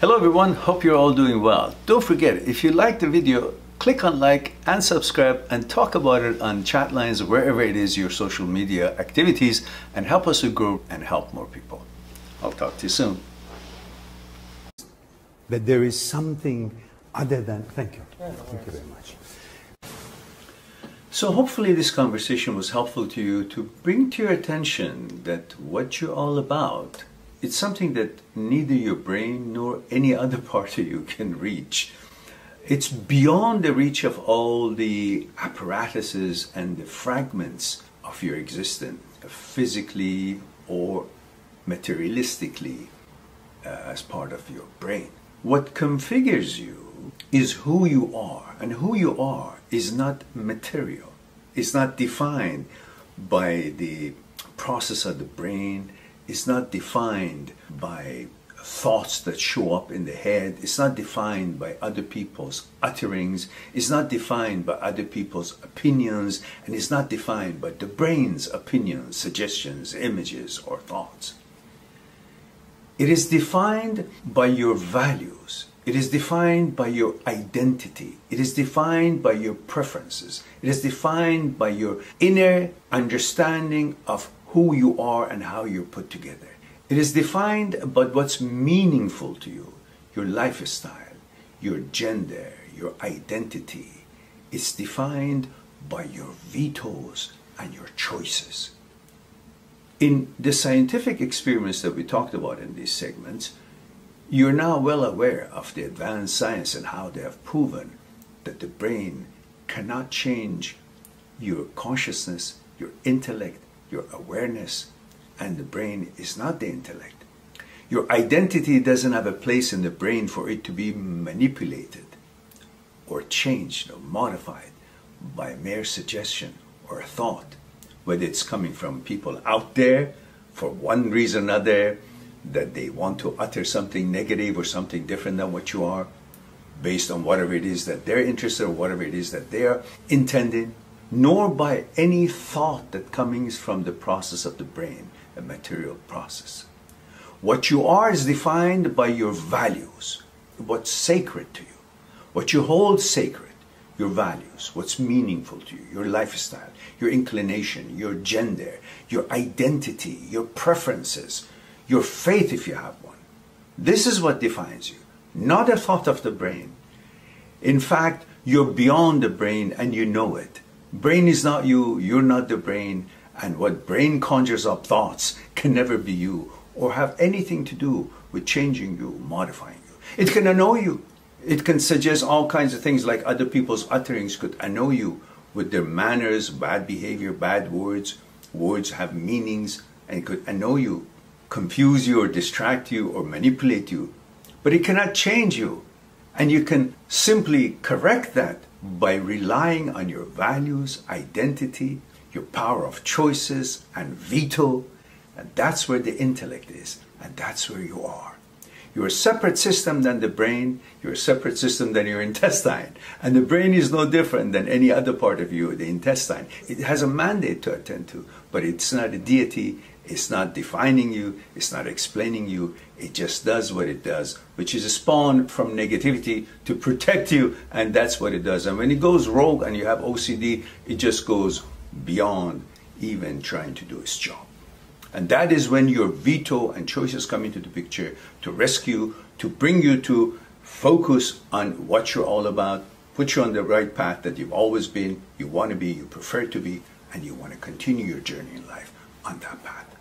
Hello everyone, hope you're all doing well. Don't forget, if you like the video, click on like and subscribe and talk about it on chat lines wherever it is your social media activities and help us to grow and help more people. I'll talk to you soon. That there is something other than, thank you. Thank you very much. So hopefully this conversation was helpful to you to bring to your attention that what you're all about it's something that neither your brain nor any other part of you can reach. It's beyond the reach of all the apparatuses and the fragments of your existence, physically or materialistically, uh, as part of your brain. What configures you is who you are, and who you are is not material. It's not defined by the process of the brain is not defined by thoughts that show up in the head. It's not defined by other people's utterings. It's not defined by other people's opinions. And it's not defined by the brain's opinions, suggestions, images, or thoughts. It is defined by your values. It is defined by your identity. It is defined by your preferences. It is defined by your inner understanding of who you are and how you're put together. It is defined by what's meaningful to you, your lifestyle, your gender, your identity. It's defined by your vetoes and your choices. In the scientific experiments that we talked about in these segments, you're now well aware of the advanced science and how they have proven that the brain cannot change your consciousness, your intellect, your awareness and the brain is not the intellect. Your identity doesn't have a place in the brain for it to be manipulated or changed or modified by mere suggestion or thought, whether it's coming from people out there for one reason or another, that they want to utter something negative or something different than what you are, based on whatever it is that they're interested or whatever it is that they're intending, nor by any thought that comes from the process of the brain, a material process. What you are is defined by your values, what's sacred to you, what you hold sacred, your values, what's meaningful to you, your lifestyle, your inclination, your gender, your identity, your preferences, your faith if you have one. This is what defines you, not a thought of the brain. In fact, you're beyond the brain and you know it. Brain is not you, you're not the brain, and what brain conjures up thoughts can never be you or have anything to do with changing you, modifying you. It can annoy you. It can suggest all kinds of things like other people's utterings could annoy you with their manners, bad behavior, bad words. Words have meanings and could annoy you, confuse you or distract you or manipulate you. But it cannot change you. And you can simply correct that by relying on your values, identity, your power of choices, and veto. And that's where the intellect is, and that's where you are. You're a separate system than the brain, you're a separate system than your intestine. And the brain is no different than any other part of you, the intestine. It has a mandate to attend to, but it's not a deity, it's not defining you, it's not explaining you, it just does what it does, which is a spawn from negativity to protect you, and that's what it does. And when it goes rogue and you have OCD, it just goes beyond even trying to do its job. And that is when your veto and choices come into the picture to rescue, to bring you to focus on what you're all about, put you on the right path that you've always been, you want to be, you prefer to be, and you want to continue your journey in life on that path.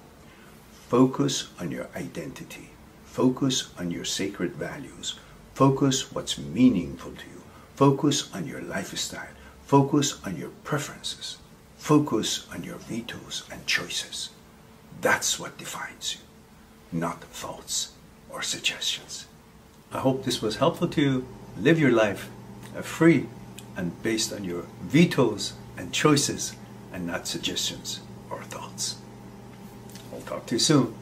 Focus on your identity. Focus on your sacred values. Focus what's meaningful to you. Focus on your lifestyle. Focus on your preferences. Focus on your vetoes and choices. That's what defines you, not thoughts or suggestions. I hope this was helpful to you. Live your life uh, free and based on your vetoes and choices and not suggestions or thoughts. I'll talk to you soon.